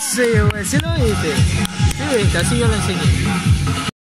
Sí, eh, güey, sí lo viste. Sí viste, así yo lo enseñé.